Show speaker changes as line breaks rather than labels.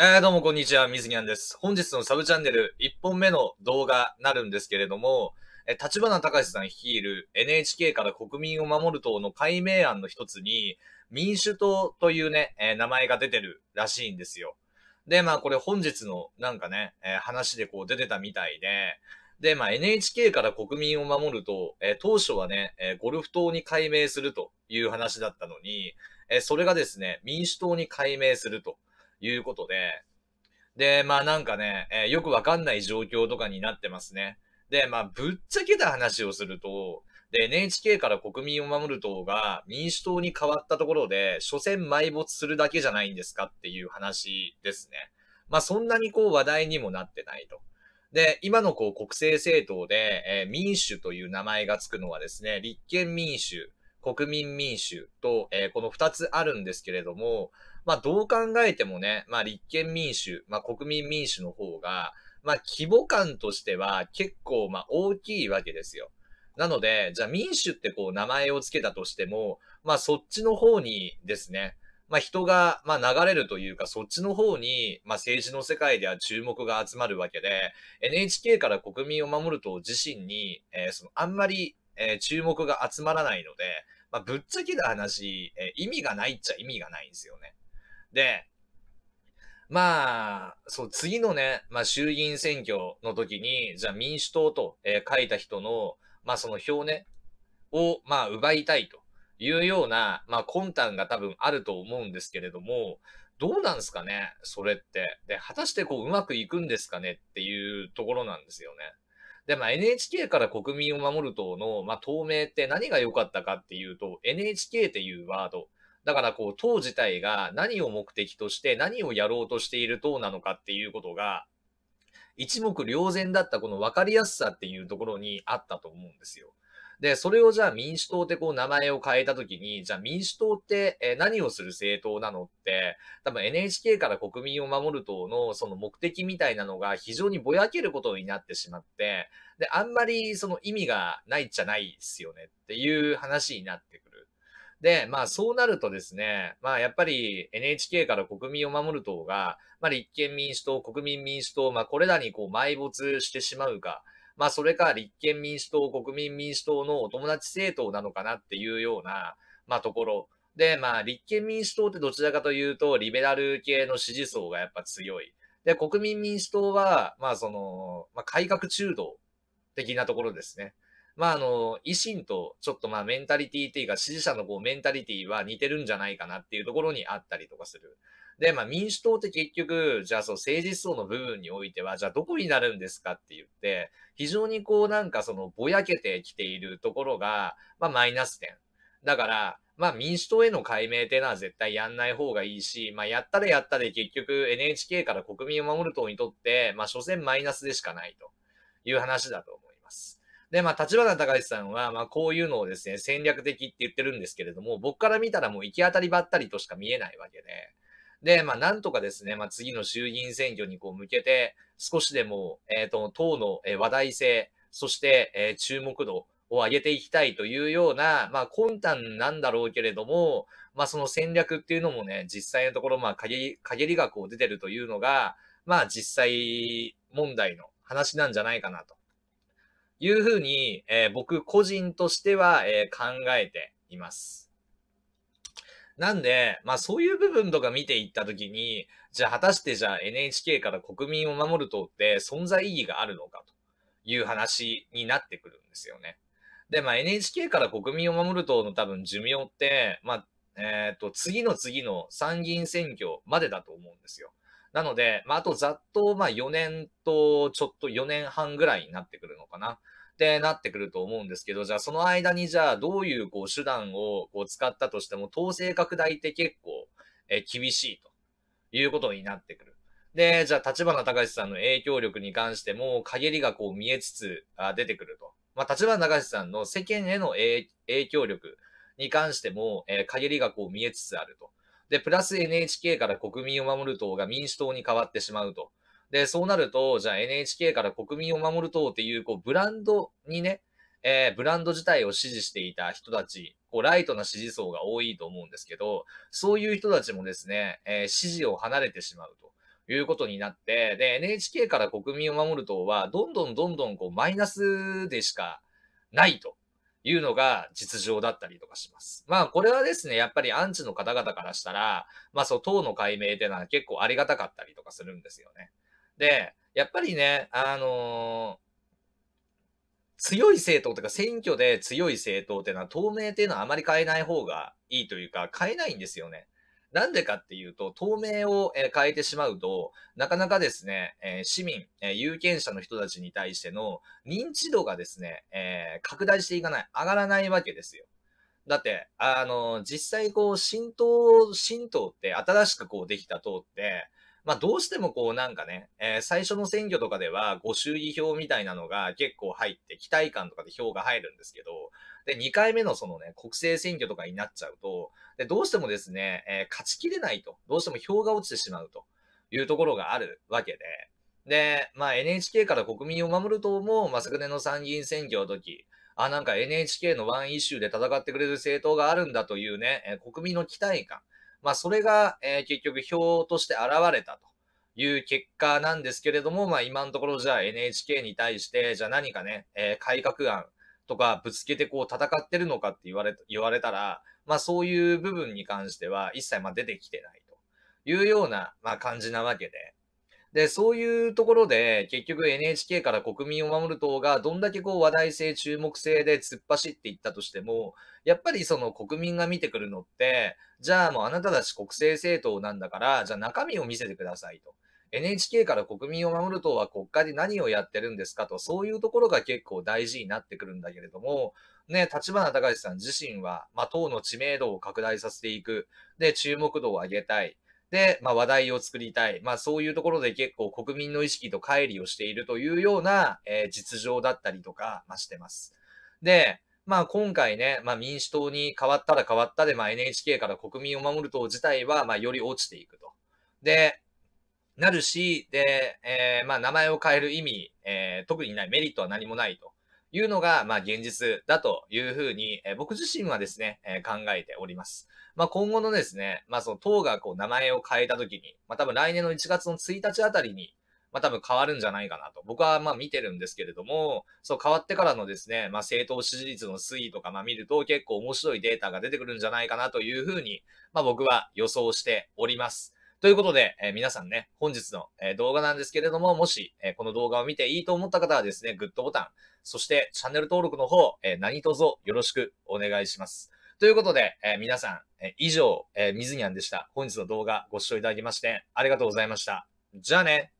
えー、どうもこんにちは、水木んです。本日のサブチャンネル1本目の動画なるんですけれども、え、立花隆さん率いる NHK から国民を守る党の解明案の一つに、民主党というね、えー、名前が出てるらしいんですよ。で、まあこれ本日のなんかね、えー、話でこう出てたみたいで、で、まあ NHK から国民を守ると、えー、当初はね、え、ゴルフ党に改名するという話だったのに、え、それがですね、民主党に改名すると。いうことで、で、まあなんかね、えー、よくわかんない状況とかになってますね。で、まあぶっちゃけた話をすると、で、NHK から国民を守る党が民主党に変わったところで、所詮埋没するだけじゃないんですかっていう話ですね。まあそんなにこう話題にもなってないと。で、今のこう国政政党で、えー、民主という名前がつくのはですね、立憲民主、国民民主と、えー、この二つあるんですけれども、まあどう考えてもね、まあ立憲民主、まあ国民民主の方が、まあ規模感としては結構まあ大きいわけですよ。なので、じゃあ民主ってこう名前を付けたとしても、まあそっちの方にですね、まあ人がまあ流れるというかそっちの方に、まあ政治の世界では注目が集まるわけで、NHK から国民を守ると自身に、えー、そのあんまり、えー、注目が集まらないので、まあぶっちゃけた話、えー、意味がないっちゃ意味がないんですよね。で、まあ、そう、次のね、まあ衆議院選挙の時に、じゃあ民主党と、えー、書いた人の、まあその票ね、を、まあ奪いたいというような、まあ魂胆が多分あると思うんですけれども、どうなんですかねそれって。で、果たしてこううまくいくんですかねっていうところなんですよね。で、まあ NHK から国民を守る党の、まあ透明って何が良かったかっていうと、NHK っていうワード、だからこう、党自体が何を目的として何をやろうとしている党なのかっていうことが、一目瞭然だったこの分かりやすさっていうところにあったと思うんですよ。で、それをじゃあ民主党ってこう名前を変えたときに、じゃあ民主党って何をする政党なのって、多分 NHK から国民を守る党のその目的みたいなのが非常にぼやけることになってしまって、で、あんまりその意味がないっちゃないですよねっていう話になってくる。で、まあそうなるとですね、まあやっぱり NHK から国民を守る党が、まあ立憲民主党、国民民主党、まあこれらにこう埋没してしまうか、まあそれか立憲民主党、国民民主党のお友達政党なのかなっていうような、まあところ。で、まあ立憲民主党ってどちらかというと、リベラル系の支持層がやっぱ強い。で、国民民主党は、まあその、まあ改革中道的なところですね。まあ、あの、維新とちょっとまあメンタリティっていうか支持者のこうメンタリティは似てるんじゃないかなっていうところにあったりとかする。で、まあ民主党って結局、じゃあそう政治思想の部分においては、じゃあどこになるんですかって言って、非常にこうなんかそのぼやけてきているところが、まあマイナス点。だから、まあ民主党への解明っていうのは絶対やんない方がいいし、まあやったらやったで結局 NHK から国民を守る党にとって、まあ所詮マイナスでしかないという話だと思います。で、まあ、立花隆さんは、まあ、こういうのをですね、戦略的って言ってるんですけれども、僕から見たらもう行き当たりばったりとしか見えないわけで、で、まあ、なんとかですね、まあ、次の衆議院選挙にこう向けて、少しでも、えっ、ー、と、党の話題性、そして、えー、注目度を上げていきたいというような、まあ、魂胆なんだろうけれども、まあ、その戦略っていうのもね、実際のところ、まあ、限り、限りがこう出てるというのが、まあ、実際問題の話なんじゃないかなと。いうふうに、えー、僕個人としては、えー、考えています。なんで、まあそういう部分とか見ていったときに、じゃあ果たしてじゃあ NHK から国民を守る党って存在意義があるのかという話になってくるんですよね。で、まあ NHK から国民を守る党の多分寿命って、まあ、えっ、ー、と、次の次の参議院選挙までだと思うんですよ。なので、まあ、あとざっと、まあ、4年と、ちょっと4年半ぐらいになってくるのかな。ってなってくると思うんですけど、じゃあその間にじゃあどういうこう手段をこう使ったとしても、統制拡大って結構、え厳しいということになってくる。で、じゃあ立花隆さんの影響力に関しても、陰りがこう見えつつあ出てくると。まあ、立花隆さんの世間への影響力に関しても、えー、陰りがこう見えつつあると。で、プラス NHK から国民を守る党が民主党に変わってしまうと。で、そうなると、じゃあ NHK から国民を守る党っていう、こう、ブランドにね、えー、ブランド自体を支持していた人たち、こう、ライトな支持層が多いと思うんですけど、そういう人たちもですね、えー、支持を離れてしまうということになって、で、NHK から国民を守る党は、どんどんどんどんこうマイナスでしかないというのが実情だったりとかします。まあ、これはですね、やっぱりアンチの方々からしたら、まあ、そう、党の解明っていうのは結構ありがたかったりとかするんですよね。で、やっぱりね、あの強い政党とか選挙で強い政党っていうのは透明っていうのはあまり変えない方がいいというか変えないんですよね。なんでかっていうと、透明を変えてしまうと、なかなかですね、市民、有権者の人たちに対しての認知度がですね、拡大していかない、上がらないわけですよ。だって、あの、実際こう、新党、新党って新しくこうできた党って、まあどうしてもこうなんかね、えー、最初の選挙とかではご祝儀票みたいなのが結構入って期待感とかで票が入るんですけど、で、2回目のそのね、国政選挙とかになっちゃうと、で、どうしてもですね、えー、勝ちきれないと、どうしても票が落ちてしまうというところがあるわけで、で、まあ NHK から国民を守る党も、まあ昨年の参議院選挙の時、あ、なんか NHK のワンイシューで戦ってくれる政党があるんだというね、えー、国民の期待感、まあ、それが、えー、結局票として現れたという結果なんですけれども、まあ、今のところじゃあ NHK に対して、じゃあ何かね、えー、改革案とかぶつけてこう戦ってるのかって言われ、言われたら、まあそういう部分に関しては一切まあ出てきてないというような、まあ感じなわけで、で、そういうところで、結局 NHK から国民を守る党がどんだけこう話題性、注目性で突っ走っていったとしても、やっぱりその国民が見てくるのって、じゃあもうあなたたち国政政党なんだから、じゃあ中身を見せてくださいと。NHK から国民を守る党は国会で何をやってるんですかと、そういうところが結構大事になってくるんだけれども、ね、立花隆さん自身は、まあ、党の知名度を拡大させていく。で、注目度を上げたい。で、まあ、話題を作りたい。まあ、そういうところで結構国民の意識と乖離をしているというような、えー、実情だったりとか、まあ、してます。で、まあ、今回ね、まあ、民主党に変わったら変わったで、まあ、NHK から国民を守る党自体は、まあ、より落ちていくと。で、なるし、で、えー、まあ、名前を変える意味、えー、特にないメリットは何もないというのが、まあ、現実だというふうに、え、僕自身はですね、え、考えております。まあ、今後のですね、まあ、その党がこう名前を変えたときに、まあ、多分来年の1月の1日あたりに、まあ、多分変わるんじゃないかなと。僕はまあ見てるんですけれども、そう変わってからのですね、まあ政党支持率の推移とかまあ見ると結構面白いデータが出てくるんじゃないかなというふうに、まあ僕は予想しております。ということで、えー、皆さんね、本日の、えー、動画なんですけれども、もし、えー、この動画を見ていいと思った方はですね、グッドボタン、そしてチャンネル登録の方、え何卒よろしくお願いします。ということで、え、皆さん、え、以上、えー、水にゃんでした。本日の動画ご視聴いただきまして、ありがとうございました。じゃあね。